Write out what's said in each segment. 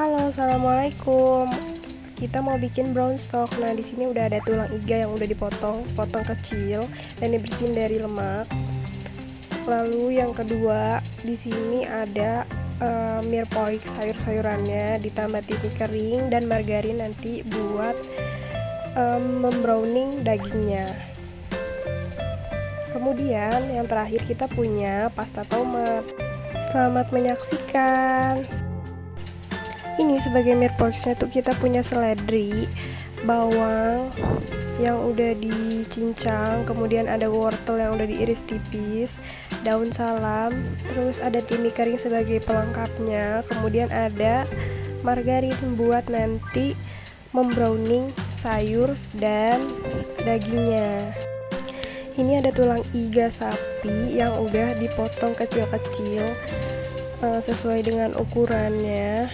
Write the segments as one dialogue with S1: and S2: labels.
S1: Halo, assalamualaikum. Kita mau bikin brown stock. Nah, di sini udah ada tulang iga yang udah dipotong, potong kecil dan dibersihin dari lemak. Lalu yang kedua, di sini ada uh, mirpoik sayur-sayurannya ditambah titik kering dan margarin nanti buat um, membrowning dagingnya. Kemudian yang terakhir kita punya pasta tomat. Selamat menyaksikan ini sebagai mirporksnya tuh kita punya seledri bawang yang udah dicincang kemudian ada wortel yang udah diiris tipis daun salam terus ada timi kering sebagai pelengkapnya kemudian ada margarin buat nanti membrowning sayur dan dagingnya. Ini ada tulang iga sapi yang udah dipotong kecil-kecil uh, sesuai dengan ukurannya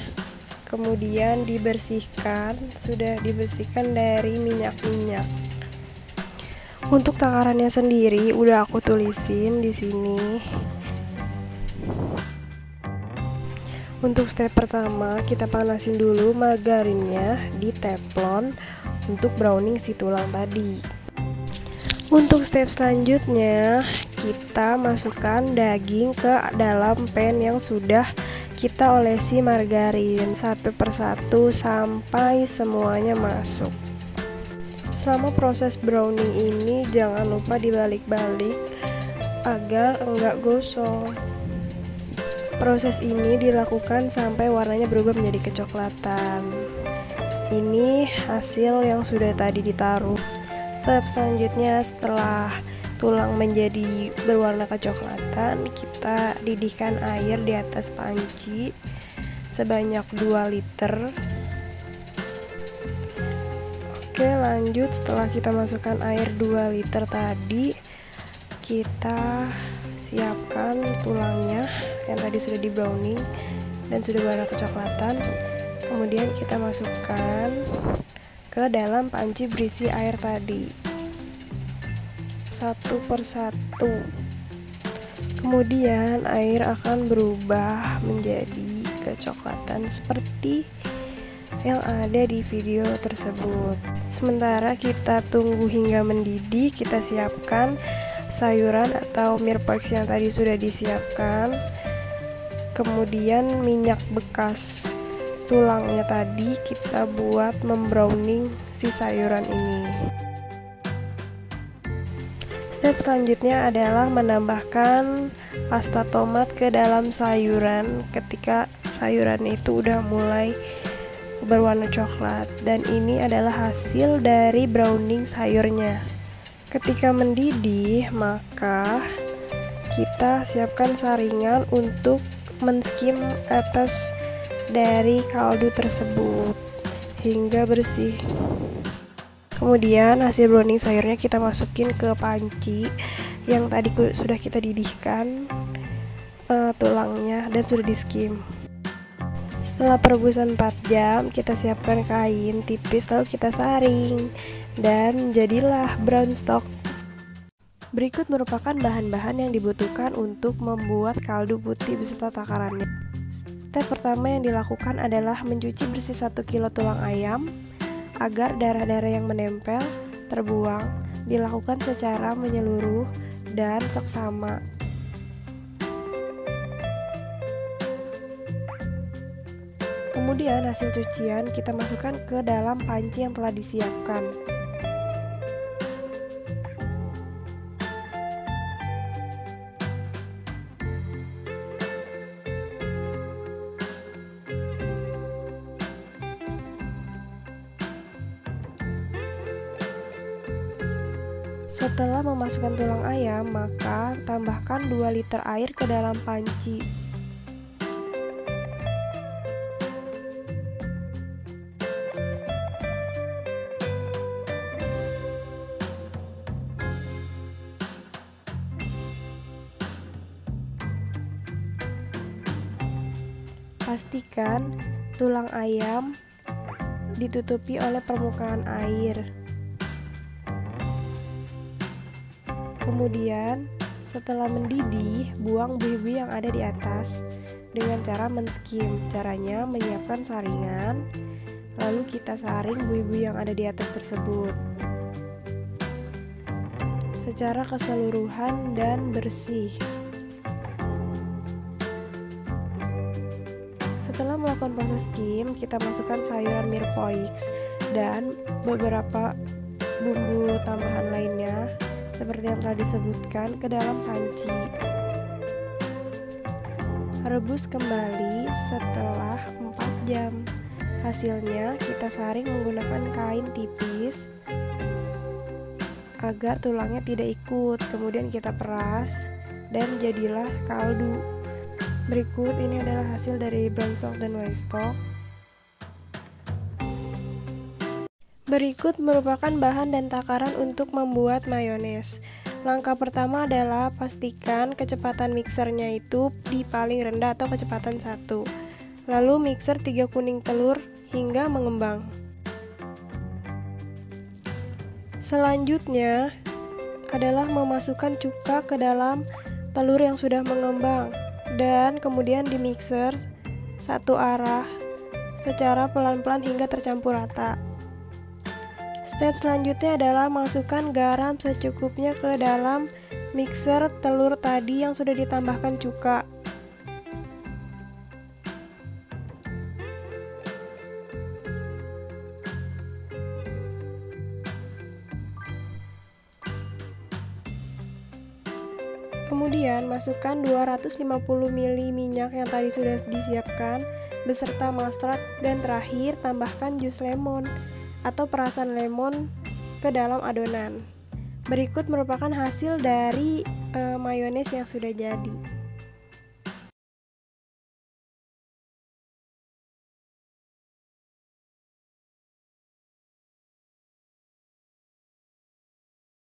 S1: kemudian dibersihkan sudah dibersihkan dari minyak-minyak. Untuk takarannya sendiri udah aku tulisin di sini. Untuk step pertama kita panasin dulu margarinnya di teflon untuk browning si tulang tadi. Untuk step selanjutnya kita masukkan daging ke dalam pan yang sudah kita olesi margarin satu persatu sampai semuanya masuk. Selama proses browning ini jangan lupa dibalik-balik agar enggak gosong. Proses ini dilakukan sampai warnanya berubah menjadi kecoklatan. Ini hasil yang sudah tadi ditaruh. Step selanjutnya setelah tulang menjadi berwarna kecoklatan kita didihkan air di atas panci sebanyak 2 liter. Oke lanjut. Setelah kita masukkan air 2 liter tadi kita siapkan tulangnya yang tadi sudah di browning dan sudah berwarna kecoklatan. Kemudian kita masukkan ke dalam panci berisi air tadi satu persatu. Kemudian air akan berubah menjadi kecoklatan seperti yang ada di video tersebut. Sementara kita tunggu hingga mendidih, kita siapkan sayuran atau mirpax yang tadi sudah disiapkan. Kemudian minyak bekas tulangnya tadi kita buat membrowning si sayuran ini. Step selanjutnya adalah menambahkan pasta tomat ke dalam sayuran ketika sayuran itu udah mulai berwarna coklat dan ini adalah hasil dari browning sayurnya. Ketika mendidih, maka kita siapkan saringan untuk menskim atas dari kaldu tersebut hingga bersih. Kemudian hasil browning sayurnya kita masukin ke panci yang tadi sudah kita didihkan uh, tulangnya dan sudah di skim. Setelah perebusan 4 jam, kita siapkan kain tipis lalu kita saring dan jadilah brown stock. Berikut merupakan bahan-bahan yang dibutuhkan untuk membuat kaldu putih beserta takarannya. Step pertama yang dilakukan adalah mencuci bersih 1 kilo tulang ayam, agar darah-darah yang menempel terbuang dilakukan secara menyeluruh dan seksama. Kemudian hasil cucian kita masukkan ke dalam panci yang telah disiapkan. Setelah memasukkan tulang ayam, maka tambahkan 2 liter air ke dalam panci. Pastikan tulang ayam ditutupi oleh permukaan air. Kemudian, setelah mendidih, buang buih-buih yang ada di atas dengan cara menskim. Caranya menyiapkan saringan, lalu kita saring buih-buih yang ada di atas tersebut secara keseluruhan dan bersih. Setelah melakukan proses skim, kita masukkan sayuran mirpoix dan beberapa bumbu tambahan lainnya seperti yang telah disebutkan ke dalam panci. Rebus kembali setelah 4 jam. Hasilnya kita saring menggunakan kain tipis agar tulangnya tidak ikut. Kemudian kita peras dan jadilah kaldu. Berikut ini adalah hasil dari brown stock dan white stock. Berikut merupakan bahan dan takaran untuk membuat mayones. Langkah pertama adalah pastikan kecepatan mixernya itu di paling rendah atau kecepatan 1. Lalu mixer 3 kuning telur hingga mengembang. Selanjutnya adalah memasukkan cuka ke dalam telur yang sudah mengembang dan kemudian di mixer satu arah secara pelan-pelan hingga tercampur rata. Step selanjutnya adalah masukkan garam secukupnya ke dalam mixer telur tadi yang sudah ditambahkan cuka. Kemudian masukkan 250 ml minyak yang tadi sudah disiapkan beserta mustard dan terakhir tambahkan jus lemon atau perasan lemon ke dalam adonan. Berikut merupakan hasil dari e, mayones yang sudah jadi.